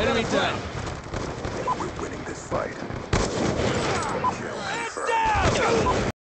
Enemy down.